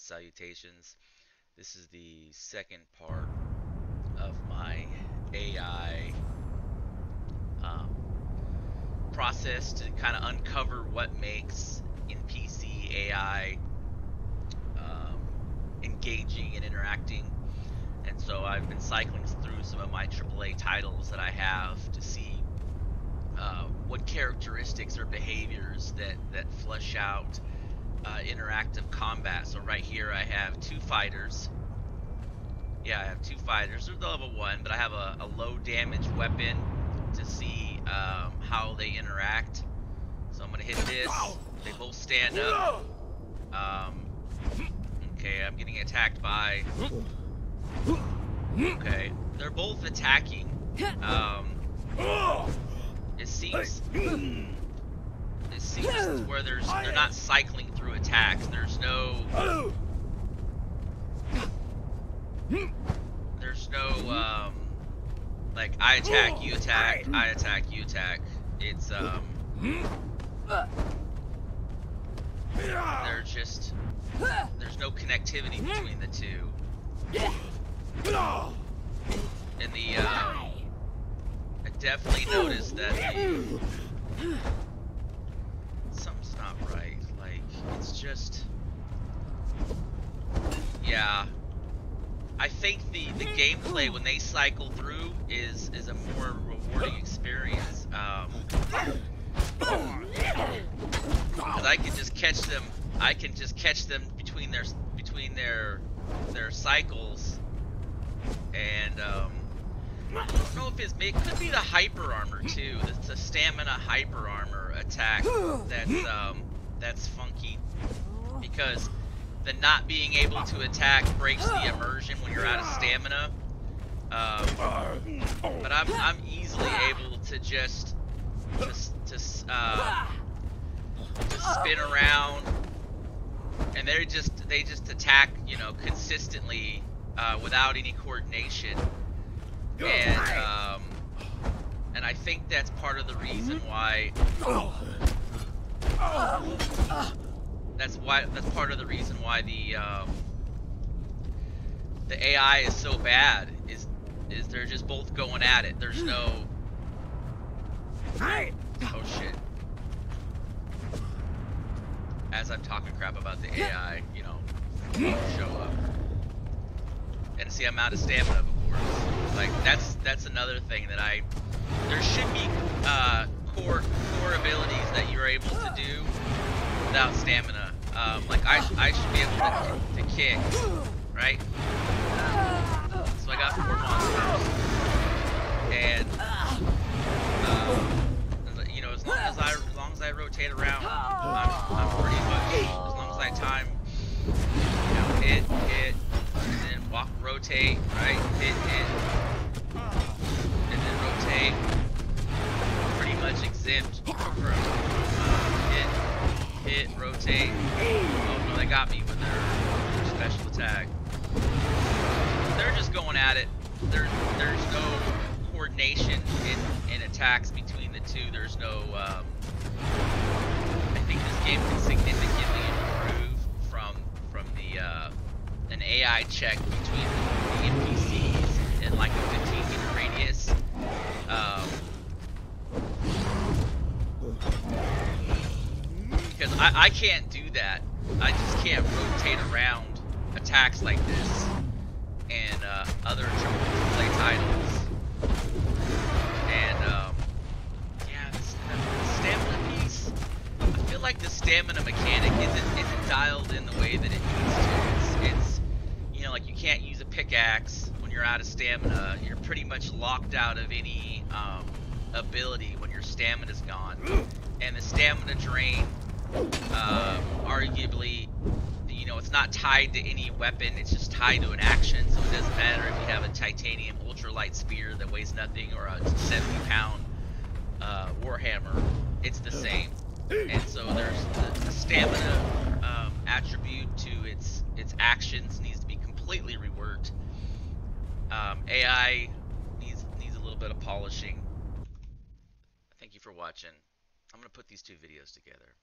salutations. This is the second part of my AI um, process to kind of uncover what makes NPC AI um, engaging and interacting. And so I've been cycling through some of my AAA titles that I have to see uh, what characteristics or behaviors that, that flesh out uh, interactive combat. So right here I have two fighters. Yeah, I have two fighters. They're level one, but I have a, a low damage weapon to see um, how they interact. So I'm gonna hit this. They both stand up. Um, okay, I'm getting attacked by. Okay, they're both attacking. Um, it seems where there's they're not cycling through attacks. There's no there's no um like I attack, you attack, I attack, you attack. It's um they're just there's no connectivity between the two. And the um, I definitely noticed that the, something's not right. Like, it's just... Yeah. I think the, the gameplay when they cycle through is is a more rewarding experience. Um, because I can just catch them. I can just catch them between their between their their cycles, and um, I don't know if it's it could be the hyper armor too. It's a stamina hyper armor attack that's um that's funky because the not being able to attack breaks the immersion when you're out of stamina. Um, but I'm I'm easily able to just just just uh, just spin around, and they just they just attack you know consistently uh, without any coordination and um, and I think that's part of the reason why. That's why. That's part of the reason why the um, the AI is so bad. Is is they're just both going at it. There's no. Oh shit. As I'm talking crap about the AI, you know, show up. And see, I'm out of stamina, of course. Like that's that's another thing that I. There should be uh, core core abilities that you're able to do without stamina. Um, like I I should be able to, to kick, right? So I got four monsters, and um, you know as long as I as long as I rotate around, I'm, I'm pretty much as long as I time, you know, hit hit walk, rotate, right, hit, hit, and then rotate. Pretty much exempt from uh, hit, hit, rotate. Oh no, they got me with their, special attack. They're just going at it. There's there's no coordination in, in attacks between the two. There's no. Um, I think this game can significantly improve from from the. Uh, an AI check between I, I can't do that. I just can't rotate around attacks like this and uh, other play titles. And um, yeah, the stamina piece. I feel like the stamina mechanic isn't isn't dialed in the way that it needs to. It's, it's you know, like you can't use a pickaxe when you're out of stamina. You're pretty much locked out of any um, ability when your stamina's gone. And the stamina drain, uh, arguably, you know, it's not tied to any weapon. It's just tied to an action. So it doesn't matter if you have a titanium ultralight spear that weighs nothing or a 70 pound uh, warhammer. It's the same. And so there's the, the stamina um, attribute to its its actions needs to be completely reworked. Um, AI needs needs a little bit of polishing. Thank you for watching. I'm gonna put these two videos together.